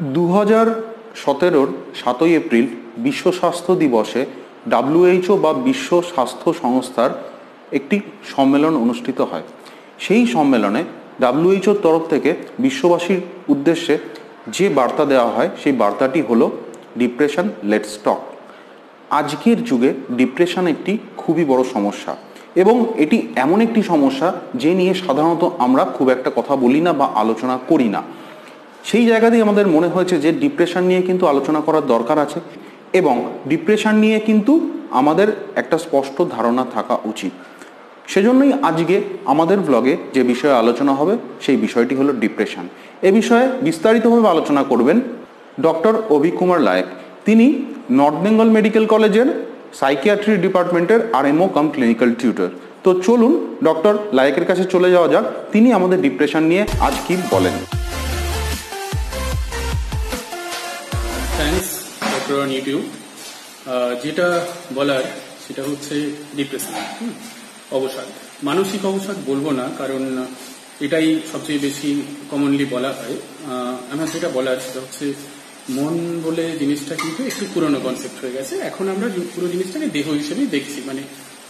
দু হাজার সতেরোর সাতই এপ্রিল বিশ্ব স্বাস্থ্য দিবসে ডাব্লিউএইচও বা বিশ্ব স্বাস্থ্য সংস্থার একটি সম্মেলন অনুষ্ঠিত হয়। সেই সম্মেলনে ডাব্লিউএইচওর তরফ থেকে বিশ্ববাসীর উদ্দেশ্যে যে বার্তা দেওয়া হয়, সেই বার্তাটি হলো, ডিপ্রেশন লেট স্টক আজকের যুগে ডিপ্রেশন একটি খুবই বড় সমস্যা এবং এটি এমন একটি সমস্যা যে নিয়ে সাধারণত আমরা খুব একটা কথা বলি না বা আলোচনা করি না। সেই জায়গাতেই আমাদের মনে হয়েছে যে ডিপ্রেশন নিয়ে কিন্তু আলোচনা করার দরকার আছে এবং ডিপ্রেশন নিয়ে কিন্তু আমাদের একটা স্পষ্ট ধারণা থাকা উচিত। সেজন্যই আজকে আমাদের ব্লগে যে বিষয়ে আলোচনা হবে, সেই বিষয়টি হলো ডিপ্রেশন এ বিষয়ে বিস্তারিতভাবে আলোচনা করবেন ডক্টর অভিক কুমার লায়ক। তিনি নর্থ বেঙ্গল মেডিকেল কলেজের সাইকিয়াট্রি ডিপার্টমেন্টের আরএমও কাম ক্লিনিক্যাল টিউটর। তো চলুন ডক্টর লায়কের কাছে চলে যাওয়া যাক। তিনি আমাদের ডিপ্রেশন নিয়ে আজ কি বলেন। অন ইউটিউব যেটা বলার সেটা হচ্ছে ডিপ্রেশন অবসাদ। মানসিক অবসাদ বলব না, কারণ এটাই সবচেয়ে বেশি কমনলি বলা হয়। আমার যেটা বলার সেটা হচ্ছে, মন বলে জিনিসটা কিন্তু একটু পুরনো কনসেপ্ট হয়ে গেছে। এখন আমরা পুরো জিনিসটাকে দেহ হিসেবেই দেখছি। মানে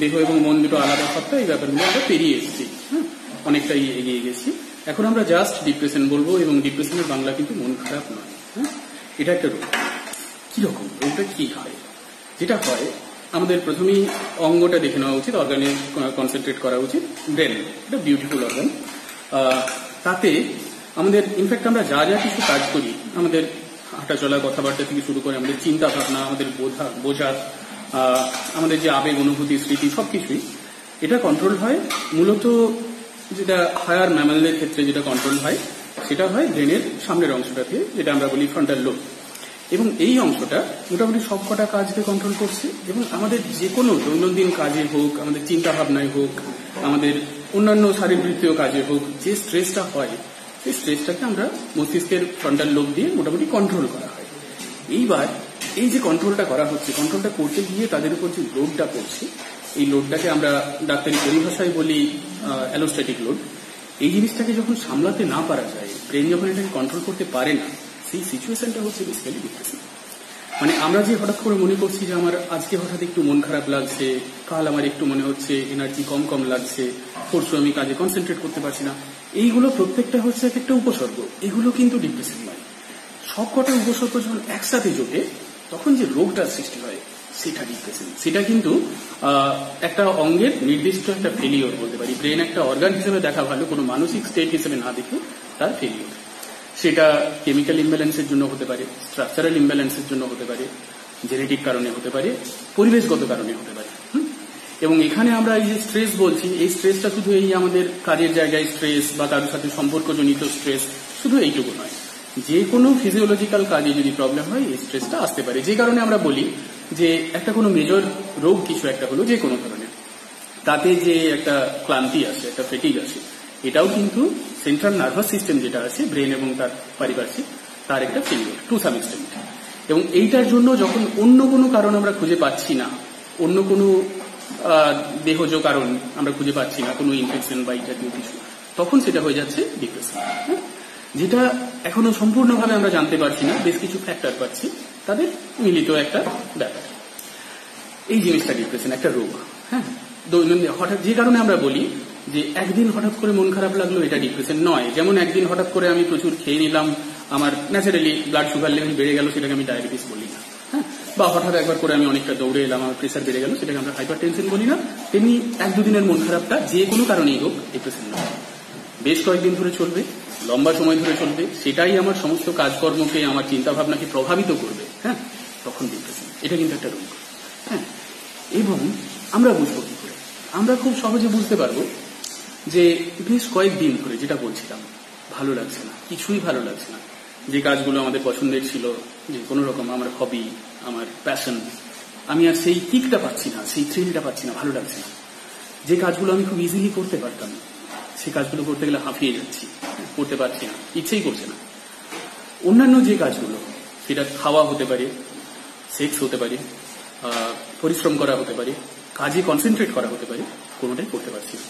দেহ এবং মন দুটো আলাদা সত্তা এই ব্যাপারগুলো আমরা পেরিয়ে এসেছি হ্যাঁ অনেকটাই এগিয়ে গেছি। এখন আমরা জাস্ট ডিপ্রেশন বলব এবং ডিপ্রেশনের বাংলা কিন্তু মন খারাপ নয় হ্যাঁ এটা একটা রোগ কীরকম? রোগটা কি হয়? যেটা হয়, আমাদের প্রথমেই অঙ্গটা দেখে নেওয়া উচিত অর্গানে কনসেন্ট্রেট করা উচিত ব্রেন এটা বিউটিফুল অর্গান তাতে আমাদের ইনফ্যাক্ট আমরা যা যা কিছু কাজ করি, আমাদের হাঁটা চলা, কথাবার্তা থেকে শুরু করে আমাদের চিন্তা ভাবনা, আমাদের বোঝা বোঝা আমাদের যে আবেগ, অনুভূতি, স্মৃতি, সবকিছুই, এটা কন্ট্রোল হয়। মূলত যেটা হায়ার ম্যামালদের ক্ষেত্রে যেটা কন্ট্রোল হয়, সেটা হয় ব্রেনের সামনের অংশটাতে, যেটা আমরা বলি ফ্রন্টাল লোব এবং এই অংশটা মোটামুটি সবকটা কাজকে কন্ট্রোল করছে এবং আমাদের যে কোনো দৈনন্দিন কাজে হোক, আমাদের চিন্তা ভাবনায় হোক, আমাদের অন্যান্য শারীরবৃত্তীয় কাজে হোক, যে স্ট্রেসটা হয়, সেই স্ট্রেসটাকে আমরা মস্তিষ্কের ফ্রন্টাল লোব দিয়ে মোটামুটি কন্ট্রোল করা হয়। এইবার এই যে কন্ট্রোলটা করা হচ্ছে কন্ট্রোলটা করতে গিয়ে তাদের উপর যে লোডটা পড়ছে, এই লোডটাকে আমরা ডাক্তারি পরিভাষায় বলি অ্যালোস্ট্যাটিক লোড এই জিনিসটাকে যখন সামলাতে না পারা যায় ব্রেন যখন এটাকে কন্ট্রোল করতে পারে না সেই সিচুয়েশনটা হচ্ছে বেসিক্যালি ডিপ্রেশন মানে আমরা যে হঠাৎ করে মনে করছি যে আমার আজকে হঠাৎ একটু মন খারাপ লাগছে, কাল আমার একটু মনে হচ্ছে এনার্জি কম কম লাগছে, পরশু আমি কাজে কনসেন্ট্রেট করতে পারছি না। এইগুলো প্রত্যেকটা হচ্ছে এক একটা উপসর্গ। এগুলো কিন্তু ডিপ্রেশন নয়। সব কটা উপসর্গ যখন একসাথে জোটে তখন যে রোগটার সৃষ্টি হয়, সেটা ডিপ্রেশন সেটা কিন্তু একটা অঙ্গের নির্দিষ্ট একটা ফেলিওর বলতে পারি। ব্রেন একটা অর্গান হিসেবে দেখা ভালো, কোনো মানসিক স্টেট হিসেবে না দেখে তার ফেলিওর সেটা কেমিক্যাল ইমব্যালেন্সের জন্য হতে পারে স্ট্রাকচারাল ইমব্যালেন্সের জন্য হতে পারে জেনেটিক কারণে হতে পারে, পরিবেশগত কারণে হতে পারে? এবং এখানে আমরা এই যে স্ট্রেস বলছি, এই স্ট্রেসটা শুধু এই আমাদের কাজের জায়গায় স্ট্রেস বা কারোর সাথে সম্পর্কজনিত স্ট্রেস শুধু এইটুকু নয়। যে কোনো ফিজিওলজিক্যাল কাজে যদি প্রবলেম হয়, এই স্ট্রেসটা আসতে পারে। যে কারণে আমরা বলি যে একটা কোনো মেজর রোগ কিছু একটা হলো যে কোনো ধরনের। তাতে যে একটা ক্লান্তি আসে একটা ফেটিক আসে এটাও কিন্তু সেন্ট্রাল নার্ভাস সিস্টেম যেটা আছে ব্রেন এবং তার পারিপার্শ্বিক, তার একটা ফেলিওর টু সাম এক্সটেন্ট এবং এইটার জন্য যখন অন্য কোনো কারণ আমরা খুঁজে পাচ্ছি না, অন্য কোনো দেহজ কারণ আমরা খুঁজে পাচ্ছি না, কোনো ইনফেকশন বা এই জাতীয় কিছু, তখন সেটা হয়ে যাচ্ছে ডিপ্রেশন যেটা এখনও সম্পূর্ণভাবে আমরা জানতে পারছি না, বেশ কিছু ফ্যাক্টর পাচ্ছি, তাদের মিলিত একটা ব্যাপার। এই জিনিসটা ডিপ্রেশন একটা রোগ হ্যাঁ? হঠাৎ যে কারণে আমরা বলি যে একদিন হঠাৎ করে মন খারাপ লাগল, এটা ডিপ্রেশন নয়। যেমন একদিন হঠাৎ করে আমি প্রচুর খেয়ে নিলাম, আমার ন্যাচারালি ব্লাড সুগার লেভেল বেড়ে গেল, সেটাকে আমি ডায়াবেটিস বলি না। হ্যাঁ? বা হঠাৎ একবার করে আমি অনেকটা দৌড়ে এলাম, আমার প্রেশার বেড়ে গেল, সেটাকে আমরা হাইপার টেনশন বলি না। তেমনি এক দুদিনের মন খারাপটা যে কোনো কারণেই হোক ডিপ্রেশন নয়। বেশ কয়েকদিন ধরে চলবে, লম্বা সময় ধরে চলবে, সেটাই আমার সমস্ত কাজকর্মকে, আমার চিন্তা ভাবনাকে প্রভাবিত করবে। হ্যাঁ? তখন ডিপ্রেশন এটা কিন্তু একটা রোগ। হ্যাঁ? এবং আমরা বুঝব কি করে? আমরা খুব সহজে বুঝতে পারব যে বেশ কয়েকদিন ধরে যেটা বলছিলাম, ভালো লাগছে না, কিছুই ভালো লাগছে না। যে কাজগুলো আমাদের পছন্দের ছিল, যে কোনো রকম আমার হবি আমার প্যাশন আমি আর সেই কিকটা পাচ্ছি না, সেই থ্রিলটা পাচ্ছি না, ভালো লাগছে না। যে কাজগুলো আমি খুব ইজিলি করতে পারতাম সেই কাজগুলো করতে গেলে হাঁপিয়ে যাচ্ছি, করতে পারছি না, ইচ্ছেই করছে না। অন্যান্য যে কাজগুলো, সেটা খাওয়া হতে পারে সেক্স হতে পারে পরিশ্রম করা হতে পারে, কাজে কনসেন্ট্রেট করা হতে পারে, কোনোটাই করতে পারছি না।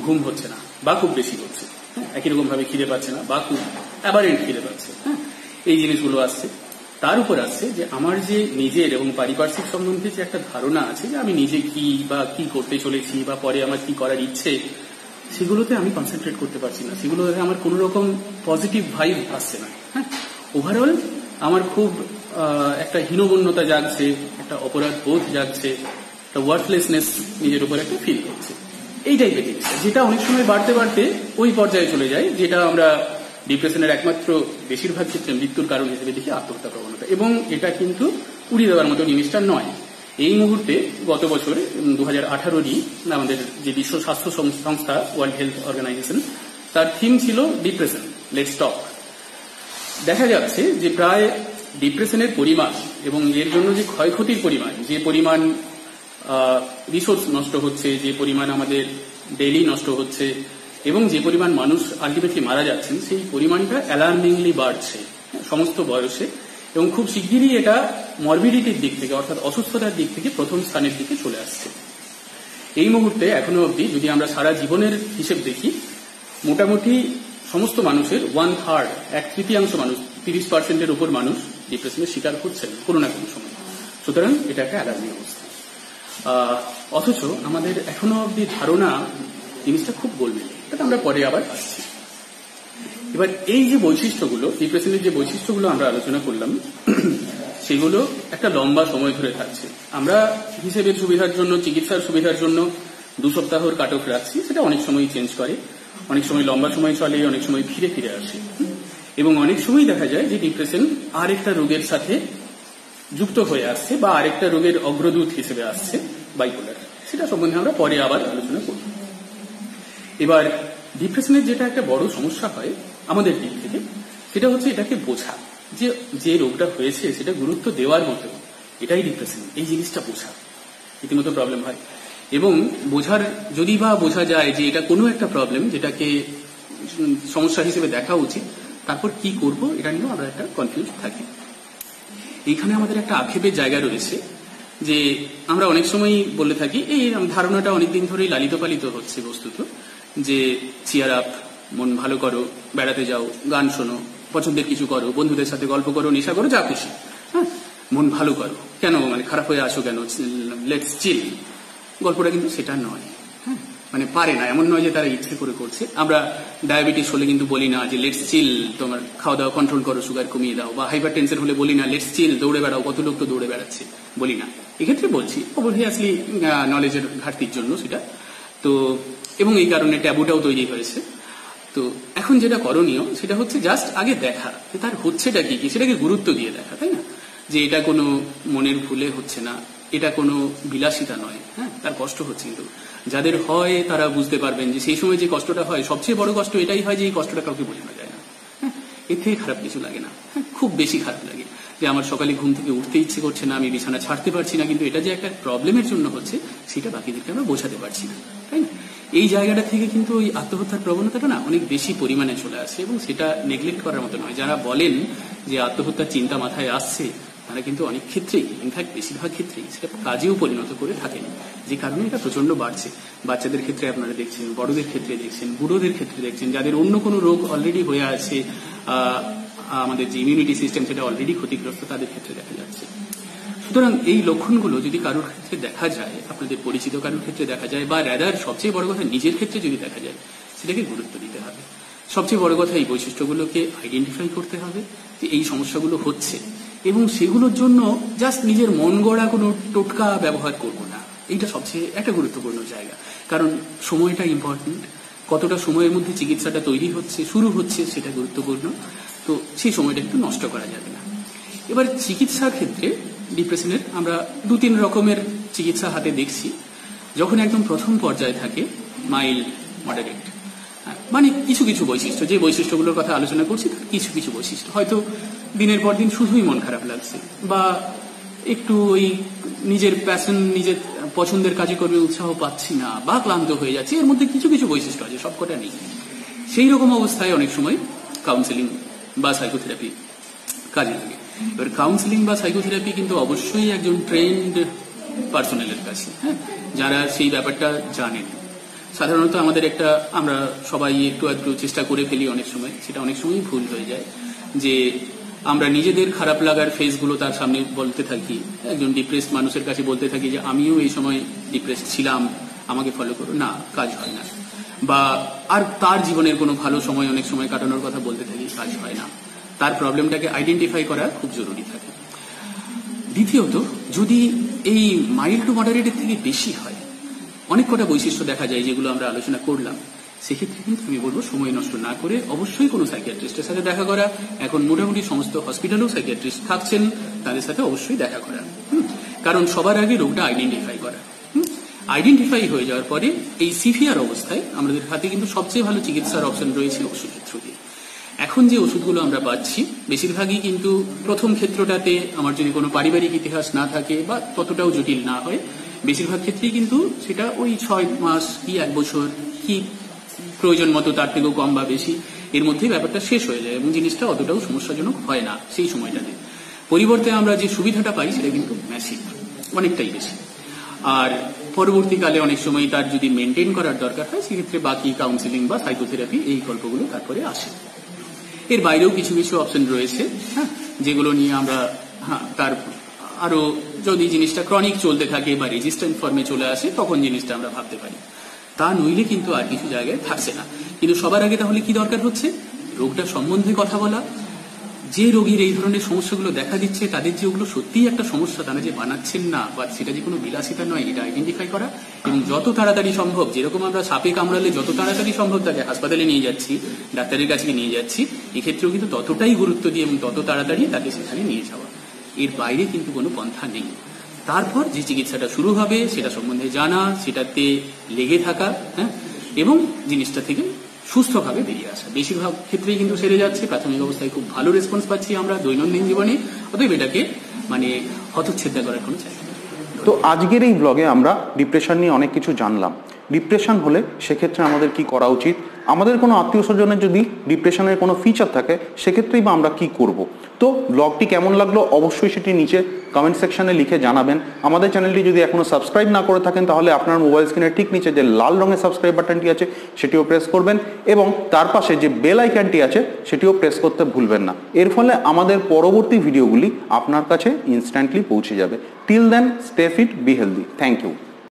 ঘুম হচ্ছে না বা খুব বেশি হচ্ছে। হ্যাঁ, একই রকম ভাবে খিদে পাচ্ছে না বা খুব অ্যাবারেন্ট খিদে পাচ্ছে। হ্যাঁ এই জিনিসগুলো আসছে। তার উপর আসছে যে আমার যে নিজের এবং পারিপার্শ্বিক সম্বন্ধে যে একটা ধারণা আছে যে আমি নিজে কি বা কি করতে চলেছি বা পরে আমার কি করার ইচ্ছে সেগুলোতে আমি কনসেন্ট্রেট করতে পারছি না। সেগুলোতে আমার কোনো রকম পজিটিভ ভাইব আসছে না। হ্যাঁ ওভারঅল আমার খুব একটা হীনবন্যতা জাগছে একটা অপরাধ বোধ জাগছে একটা ওয়ার্থলেসনেস নিজের উপর একটা ফিল হচ্ছে এই টাইপের যেটা অনেক সময় বাড়তে বাড়তে ওই পর্যায়ে চলে যায়, যেটা আমরা ডিপ্রেশনের একমাত্র বেশিরভাগ ক্ষেত্রে মৃত্যুর কারণ হিসেবে দেখি আত্মহত্যা প্রবণতা। এবং এটা কিন্তু উড়িয়ে দেওয়ার মতো জিনিসটা নয়। এই মুহূর্তে গত বছর দু হাজার আঠারোরই আমাদের যে বিশ্ব স্বাস্থ্য সংস্থা ওয়ার্ল্ড হেলথ অর্গানাইজেশন তার থিম ছিল ডিপ্রেশন লেট স্টপ দেখা যাচ্ছে যে প্রায় ডিপ্রেশনের পরিমাণ এবং এর জন্য যে ক্ষয়ক্ষতির পরিমাণ, যে পরিমাণ রিসোর্স নষ্ট হচ্ছে, যে পরিমাণ আমাদের ডেইলি নষ্ট হচ্ছে, এবং যে পরিমাণ মানুষ আলটিমেটলি মারা যাচ্ছেন, সেই পরিমাণটা অ্যালার্মিংলি বাড়ছে, সমস্ত বয়সে, এবং খুব শিগগিরই এটা মরবিডিটির দিক থেকে, অর্থাৎ অসুস্থতার দিক থেকে প্রথম স্থানের দিকে চলে আসছে। এই মুহূর্তে এখনও অবধি যদি আমরা সারা জীবনের হিসেব দেখি, মোটামুটি সমস্ত মানুষের ওয়ান থার্ড এক তৃতীয়াংশ মানুষ, তিরিশ পার্সেন্টের উপর মানুষ ডিপ্রেশনের শিকার হচ্ছেন, কোনো না কোনো সময়। সুতরাং এটা একটা অ্যালার্মিং অবস্থা। অথচ আমাদের এখনও অবধি ধারণা জিনিসটা খুব গোলমেলে। এটা আমরা পরে আবার আসছি। এবার এই যে বৈশিষ্ট্যগুলো ডিপ্রেশনের যে বৈশিষ্ট্যগুলো আমরা আলোচনা করলাম, সেগুলো একটা লম্বা সময় ধরে থাকছে। আমরা হিসেবের সুবিধার জন্য, চিকিৎসার সুবিধার জন্য দু সপ্তাহর কাট অফ রাখছি, সেটা অনেক সময় চেঞ্জ করে। অনেক সময় লম্বা সময় চলে, অনেক সময় ফিরে ফিরে আসে। এবং অনেক সময় দেখা যায় যে ডিপ্রেশন আরেকটা রোগের সাথে যুক্ত হয়ে আসছে বা আরেকটা রোগের অগ্রদূত হিসেবে আসছে বাইপোলার সেটা সম্বন্ধে আমরা পরে আবার আলোচনা করব। এবার ডিপ্রেশনের যেটা একটা বড় সমস্যা হয় আমাদের দিক থেকে, সেটা হচ্ছে এটাকে বোঝা। যে যে রোগটা হয়েছে সেটা গুরুত্ব দেওয়ার মতো, এটাই ডিপ্রেশন এই জিনিসটা বোঝা। রীতিমতো প্রবলেম হয়। এবং বোঝার, যদি বা বোঝা যায় যে এটা কোনো একটা প্রবলেম যেটাকে সমস্যা হিসেবে দেখা উচিত, তারপর কি করব, এটা নিয়েও আমরা একটা কনফিউজ থাকি। এইখানে আমাদের একটা আক্ষেপের জায়গা রয়েছে যে আমরা অনেক সময় বলে থাকি, এই ধারণাটা অনেকদিন ধরেই লালিত পালিত হচ্ছে বস্তুত, যে চিয়ার আপ মন ভালো করো, বেড়াতে যাও, গান শোনো, পছন্দের কিছু করো, বন্ধুদের সাথে গল্প করো, নেশা করো, যা খুশি। হ্যাঁ মন ভালো করো। কেন মানে খারাপ হয়ে আসো কেন? লেটস চিল গল্পটা কিন্তু সেটা নয়। মানে পারে না, এমন নয় যে তারা ইচ্ছে করে করছে। আমরা ডায়াবেটিস হলে কিন্তু বলি না যে লেটস চিল তোমার খাওয়া দাওয়া কন্ট্রোল করো সুগার কমিয়ে দাও। বা হাইপার টেনশন হলে বলি না লেটস চিল দৌড়ে বেড়াও, কত লোক তো দৌড়ে বেড়াচ্ছে? বলি না। এক্ষেত্রে বলছি অবভিয়াসলি নলেজের ঘাটতির জন্য সেটা। তো, এবং এই কারণে ট্যাবুটাও তৈরি হয়েছে। তো, এখন যেটা করণীয়, সেটা হচ্ছে জাস্ট আগে দেখা তার হচ্ছেটা কি কি, সেটাকে গুরুত্ব দিয়ে দেখা, তাই না? যে এটা কোনো মনের ভুলে হচ্ছে না। এটা কোনো বিলাসিতা নয় হ্যাঁ? তার কষ্ট হচ্ছে কিন্তু। যাদের হয়, তারা বুঝতে পারবেন যে সেই সময় যে কষ্টটা হয়, সবচেয়ে বড় কষ্ট এটাই হয় যে এই কষ্টটা কাউকে বোঝানো যায় না হ্যাঁ? এর থেকে খারাপ কিছু লাগে না হ্যাঁ? খুব বেশি খারাপ লাগে যে আমার সকালে ঘুম থেকে উঠতে ইচ্ছে করছে না, আমি বিছানা ছাড়তে পারছি না, কিন্তু এটা যে একটা প্রবলেমের জন্য হচ্ছে, সেটা বাকিদেরকে আমরা বোঝাতে পারছি না, তাই না? এই জায়গাটা থেকে কিন্তু ওই আত্মহত্যার প্রবণতাটা না অনেক বেশি পরিমাণে চলে আসে এবং সেটা নেগলেক্ট করার মতো নয়। যারা বলেন যে আত্মহত্যার চিন্তা মাথায় আসছে তারা কিন্তু অনেক ক্ষেত্রেই ইনফ্যাক্ট বেশিরভাগ ক্ষেত্রেই সেটা কাজেও পরিণত করে থাকেন। যে কারণে এটা প্রচণ্ড বাড়ছে। বাচ্চাদের ক্ষেত্রে আপনারা দেখছেন, বড়দের ক্ষেত্রে দেখছেন, বুড়োদের ক্ষেত্রে দেখছেন, যাদের অন্য কোনো রোগ অলরেডি হয়ে আছে আমাদের যে ইমিউনিটি সিস্টেম সেটা অলরেডি ক্ষতিগ্রস্ত, তাদের ক্ষেত্রে দেখা যাচ্ছে। সুতরাং এই লক্ষণগুলো যদি কারোর ক্ষেত্রে দেখা যায়, আপনাদের পরিচিত কারোর ক্ষেত্রে দেখা যায়, বা র্যাদার সবচেয়ে বড় কথা নিজের ক্ষেত্রে যদি দেখা যায়, সেটাকে গুরুত্ব দিতে হবে। সবচেয়ে বড় কথা এই বৈশিষ্ট্যগুলোকে আইডেন্টিফাই করতে হবে যে এই সমস্যাগুলো হচ্ছে। এবং সেগুলোর জন্য জাস্ট নিজের মন গড়া কোনো টোটকা ব্যবহার করব না। এইটা সবচেয়ে একটা গুরুত্বপূর্ণ জায়গা। কারণ সময়টা ইম্পর্টেন্ট কতটা সময়ের মধ্যে চিকিৎসাটা তৈরি হচ্ছে, শুরু হচ্ছে, সেটা গুরুত্বপূর্ণ। তো সেই সময়টা একটু নষ্ট করা যাবে না। এবার চিকিৎসার ক্ষেত্রে ডিপ্রেশনের আমরা দু তিন রকমের চিকিৎসা হাতে দেখছি। যখন একদম প্রথম পর্যায়ে থাকে মাইল্ড মডারেট মানে কিছু কিছু বৈশিষ্ট্য। যে বৈশিষ্ট্যগুলোর কথা আলোচনা করছি কিছু কিছু বৈশিষ্ট্য। হয়তো দিনের পর দিন শুধুই মন খারাপ লাগছে। বা একটু ওই নিজের প্যাশন নিজের পছন্দের কাজে করবে, উৎসাহ পাচ্ছি না, বা ক্লান্ত হয়ে যাচ্ছি, এর মধ্যে কিছু কিছু বৈশিষ্ট্য আছে, সবকটা নেই। সেই রকম অবস্থায় অনেক সময় কাউন্সেলিং বা সাইকোথেরাপি কাজে লাগে। এবার কাউন্সিলিং বা সাইকোথেরাপি কিন্তু অবশ্যই একজন ট্রেন্ড পার্সোনালের কাছে হ্যাঁ? যারা সেই ব্যাপারটা জানেন। সাধারণত আমাদের একটা, আমরা সবাই একটু একটু চেষ্টা করে ফেলি অনেক সময়, সেটা অনেক সময় ভুল হয়ে যায়। যে আমরা নিজেদের খারাপ লাগার ফেসগুলো তার সামনে বলতে থাকি। একজন ডিপ্রেসড মানুষের কাছে বলতে থাকি যে, আমিও এই সময় ডিপ্রেসড ছিলাম, আমাকে ফলো করো। না, কাজ হয় না। বা, আর তার জীবনের কোনো ভালো সময়, অনেক সময় কাটানোর কথা বলতে থাকি, কাজ হয় না। তার প্রবলেমটাকে আইডেন্টিফাই করা খুব জরুরি থাকে। দ্বিতীয়ত, যদি এই মাইল্ড টু মডারেটের থেকে বেশি হয়, অনেক কটা বৈশিষ্ট্য দেখা যায় যেগুলো আমরা আলোচনা করলাম। সেক্ষেত্রে কিন্তু আমি বলব, সময় নষ্ট না করে অবশ্যই কোনো সাইকিয়াট্রিস্টের সাথে দেখা করা। এখন মোটামুটি সমস্ত হসপিটালেও সাইকিয়াট্রিস্ট থাকছেন, তাদের সাথে অবশ্যই দেখা করা। কারণ সবার আগে রোগটা আইডেন্টিফাই করা। আইডেন্টিফাই হয়ে যাওয়ার পরে এই সিভিয়ার অবস্থায় আমাদের হাতে কিন্তু সবচেয়ে ভালো চিকিৎসার অপশন রয়েছে ওষুধের থ্রু দিয়ে এখন যে ওষুধগুলো আমরা পাচ্ছি, বেশিরভাগই কিন্তু প্রথম ক্ষেত্রটাতে আমার যদি কোনো পারিবারিক ইতিহাস না থাকে বা ততটাও জটিল না হয়, বেশিরভাগ ক্ষেত্রেই কিন্তু সেটা ওই ছয় মাস কি এক বছর কি প্রয়োজন মতো তার থেকেও কম বা বেশি, এর মধ্যেই ব্যাপারটা শেষ হয়ে যায় এবং জিনিসটা অতটাও সমস্যাজনক হয় না সেই সময়টাতে। পরিবর্তে আমরা যে সুবিধাটা পাই সেটা কিন্তু ম্যাসিভ অনেকটাই বেশি। আর পরবর্তীকালে অনেক সময় তার যদি মেনটেন করার দরকার হয়, সেক্ষেত্রে বাকি কাউন্সিলিং বা সাইকোথেরাপি এই গল্পগুলো তারপরে আসে। এর বাইরেও কিছু কিছু অপশন রয়েছে হ্যাঁ যেগুলো নিয়ে আমরা হ্যাঁ তার আরও যদি জিনিসটা ক্রনিক চলতে থাকে বা রেজিস্ট্যান্ট ফর্মে চলে আসে, তখন জিনিসটা আমরা ভাবতে পারি। তা নইলে কিন্তু আর কিছু জায়গায় থাকছে না। কিন্তু সবার আগে তাহলে কি দরকার হচ্ছে? রোগটা সম্বন্ধে কথা বলা। যে রোগীর এই ধরনের সমস্যাগুলো দেখা দিচ্ছে, তাদের যে ওগুলো সত্যিই একটা সমস্যা, তারা যে বানাচ্ছেন না, বা সেটা যে কোনো বিলাসিতা নয়, এটা আইডেন্টিফাই করা এবং যত তাড়াতাড়ি সম্ভব, যেরকম আমরা সাপে কামড়ালে যত তাড়াতাড়ি সম্ভব তাকে হাসপাতালে নিয়ে যাচ্ছি, ডাক্তারের কাছে নিয়ে যাচ্ছি, এক্ষেত্রেও কিন্তু ততটাই গুরুত্ব দিয়ে এবং তত তাড়াতাড়ি তাকে সেখানে নিয়ে যাওয়া। এর বাইরে কিন্তু কোনো পন্থা নেই। তারপর যে চিকিৎসাটা শুরু হবে, সেটা সম্বন্ধে জানা, সেটাতে লেগে থাকা হ্যাঁ এবং জিনিসটা থেকে সুস্থভাবে বেরিয়ে আসা। বেশিরভাগ ক্ষেত্রেই কিন্তু সেরে যাচ্ছে। প্রাথমিক অবস্থায় খুব ভালো রেসপন্স পাচ্ছি আমরা দৈনন্দিন জীবনে। অতএব এটাকে মানে হতচ্ছেদা করার কোনো চাই তো আজকের এই ব্লগে আমরা ডিপ্রেশন নিয়ে অনেক কিছু জানলাম। ডিপ্রেশন হলে সেক্ষেত্রে আমাদের কি করা উচিত? আমাদের কোনো আত্মীয় স্বজনের যদি ডিপ্রেশনের কোনো ফিচার থাকে, সেক্ষেত্রেই বা আমরা কি করব? তো ব্লগটি কেমন লাগল অবশ্যই সেটি নিচে কমেন্ট সেকশনে লিখে জানাবেন। আমাদের চ্যানেলটি যদি এখনও সাবস্ক্রাইব না করে থাকেন, তাহলে আপনার মোবাইল স্ক্রিনের ঠিক নিচে যে লাল রঙের সাবস্ক্রাইব বাটনটি আছে, সেটিও প্রেস করবেন এবং তার পাশে যে বেল আইকনটি আছে, সেটিও প্রেস করতে ভুলবেন না। এর ফলে আমাদের পরবর্তী ভিডিওগুলি আপনার কাছে ইনস্ট্যান্টলি পৌঁছে যাবে। Till then stay fit be healthy thank you